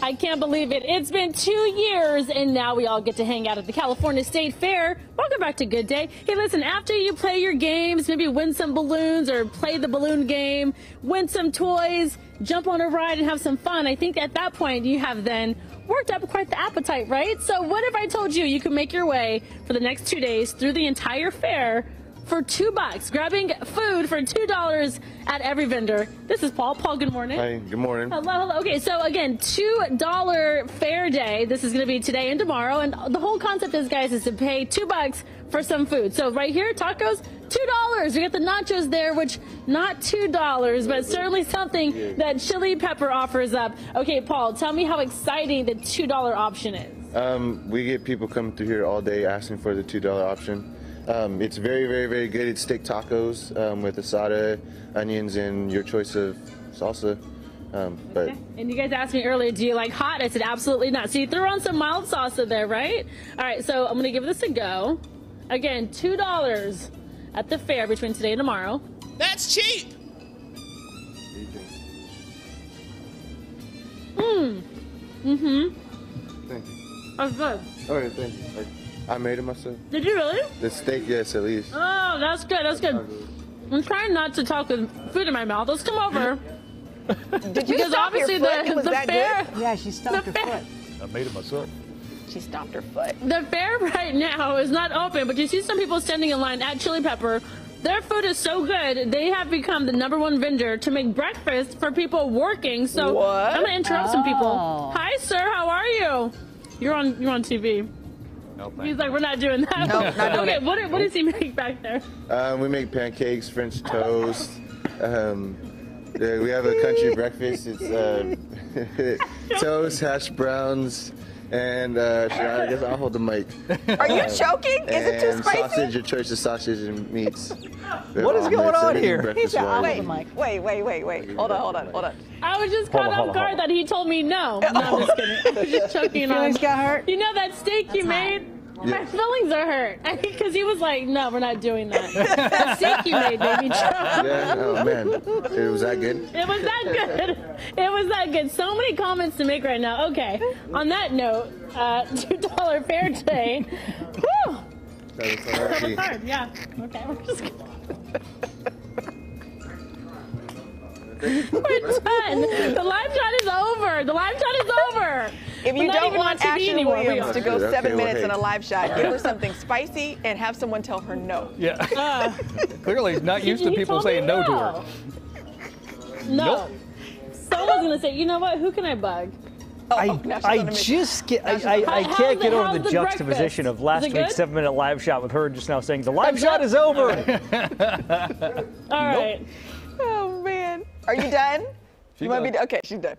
I can't believe it. It's been two years, and now we all get to hang out at the California State Fair. Welcome back to Good Day. Hey, listen, after you play your games, maybe win some balloons or play the balloon game, win some toys, jump on a ride and have some fun, I think at that point you have then worked up quite the appetite, right? So, what if I told you you could make your way for the next two days through the entire fair? For two bucks, grabbing food for two dollars at every vendor. This is Paul. Paul, good morning. Hi, good morning. Hello, hello. Okay, so again, two dollar fair day. This is going to be today and tomorrow, and the whole concept is, guys, is to pay two bucks for some food. So right here, tacos, two dollars. We got the nachos there, which not two dollars, but certainly something that Chili Pepper offers up. Okay, Paul, tell me how exciting the two dollar option is. Um, we get people coming through here all day asking for the two dollar option. Um, it's very, very, very good. It's steak tacos um, with asada, onions, and your choice of salsa. Um, but okay. And you guys asked me earlier, do you like hot? I said absolutely not. So you threw on some mild salsa there, right? All right, so I'm gonna give this a go. Again, two dollars at the fair between today and tomorrow. That's cheap. Mmm. Mm-hmm. Thank you. That's good. All right, thank you. I made it myself. Did you really? The steak, yes, at least. Oh, that's good. That's good. I'm trying not to talk with food in my mouth. Let's come over. Did you because stop obviously your foot? the, Was the that fair, good? Yeah, she stopped her fair- foot. I made it myself. She stopped her foot. The fair right now is not open, but you see some people standing in line at Chili Pepper. Their food is so good, they have become the number one vendor to make breakfast for people working. So What? I'm gonna interrupt some people. Oh. Hi, sir. How are you? You're on. You're on TV. No, He's like, we're not doing that. Nope, not doing okay, it. what, what does he make back there? Um, we make pancakes, French toast. Um, yeah, we have a country breakfast. It's uh, toast, hash browns, and uh, should I I guess I'll hold the mic. Are you choking? Is it too And spicy? sausage, your choice of sausage and meats. What is going on here? Breakfast He's out. wine. Wait. Wait, wait, wait, wait, wait. Hold on, hold on, hold on. I was just Hold caught on, hold off on, guard hold on. that he told me no. No, I'm just kidding. I was just choking on. Feelings got hurt? You know that steak you That's made? My feelings are hurt. Because he was like, no, we're not doing that. that steak you made me. Yeah, oh man, it was that good. It was that good. It was that good. So many comments to make right now. Okay. On that note, uh, $2 fair day. Whew. That was so That was hard. Yeah. Okay. We're just We're done. The live shot is over. The live shot is over. If We're you not don't want Ashley anymore. Williams to go Okay, seven well, minutes in a live shot, give her something spicy and have someone tell her no. Yeah. Uh, Clearly, he's not used to people saying no to her. No. Nope. Someone's gonna say, you know what? Who can I bug? Oh, I, oh, I on a mission. just get, I, I, I can't the- get over the, the juxtaposition breakfast? of last week's seven minute live shot with her just now saying the live shot is over. All right. Oh man. Are you done? you want me to? Okay, she's done.